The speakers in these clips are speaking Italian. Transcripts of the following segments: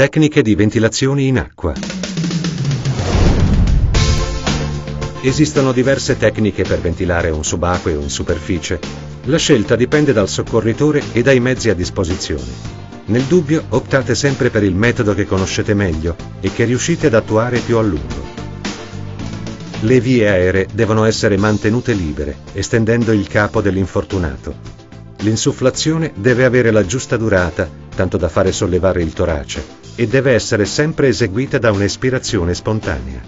Tecniche di ventilazione in acqua. Esistono diverse tecniche per ventilare un subacqueo in superficie. La scelta dipende dal soccorritore e dai mezzi a disposizione. Nel dubbio optate sempre per il metodo che conoscete meglio e che riuscite ad attuare più a lungo. Le vie aeree devono essere mantenute libere, estendendo il capo dell'infortunato. L'insufflazione deve avere la giusta durata, tanto da fare sollevare il torace, e deve essere sempre eseguita da un'espirazione spontanea.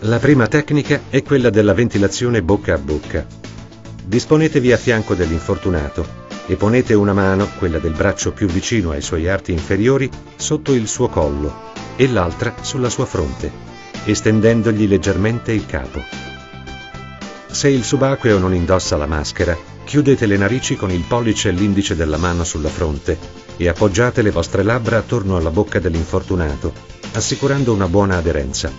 La prima tecnica è quella della ventilazione bocca a bocca. Disponetevi a fianco dell'infortunato e ponete una mano, quella del braccio più vicino ai suoi arti inferiori, sotto il suo collo e l'altra sulla sua fronte, estendendogli leggermente il capo. Se il subacqueo non indossa la maschera, chiudete le narici con il pollice e l'indice della mano sulla fronte e appoggiate le vostre labbra attorno alla bocca dell'infortunato, assicurando una buona aderenza.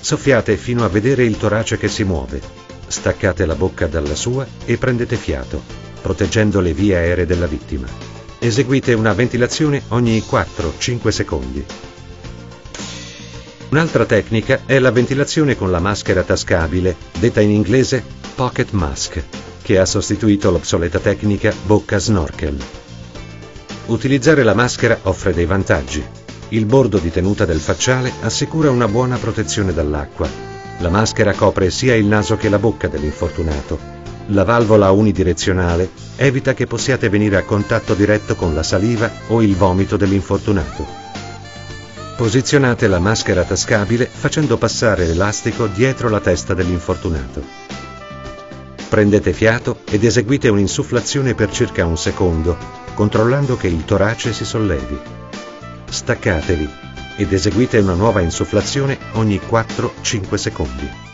Soffiate fino a vedere il torace che si muove. Staccate la bocca dalla sua e prendete fiato, proteggendo le vie aeree della vittima. Eseguite una ventilazione ogni 4-5 secondi. Un'altra tecnica è la ventilazione con la maschera tascabile, detta in inglese pocket mask, che ha sostituito l'obsoleta tecnica bocca snorkel. Utilizzare la maschera offre dei vantaggi. Il bordo di tenuta del facciale assicura una buona protezione dall'acqua. La maschera copre sia il naso che la bocca dell'infortunato. La valvola unidirezionale evita che possiate venire a contatto diretto con la saliva o il vomito dell'infortunato. Posizionate la maschera tascabile facendo passare l'elastico dietro la testa dell'infortunato. Prendete fiato ed eseguite un'insufflazione per circa un secondo controllando che il torace si sollevi. Staccatevi ed eseguite una nuova insufflazione ogni 4-5 secondi.